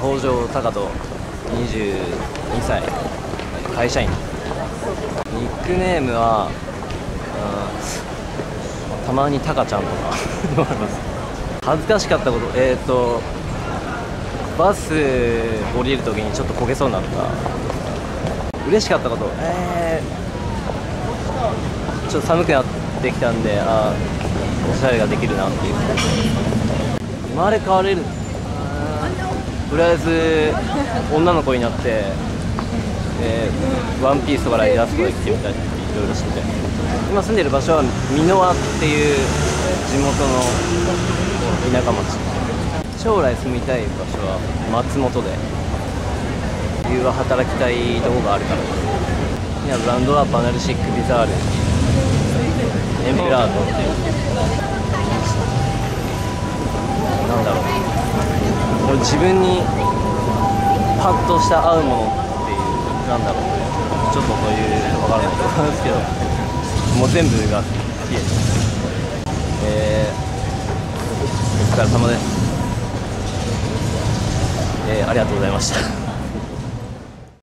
タカト22歳会社員ニックネームは、うん、たまにタカちゃんとか恥ずかしかったことえっ、ー、とバス降りるときにちょっと焦げそうになった嬉しかったことえー、ちょっと寒くなってきたんであおしゃれができるなっていう生まれ変われるとりあえず女の子になって、えー、ワンピースとかライダースとかで着てみたいっていろいろしてて。今住んでる場所は美濃輪っていう地元の田舎町。将来住みたい場所は松本で。理由は働きたいとこがあるから。いやブランドはバナルシック・ビザール。エンペラートっていう。自分にパッとした合うものっていうなんだろうちょっとそういうわからないと思うんです。けどもう全部が綺麗です。えー、お疲れ様です。えー、ありがとうございました。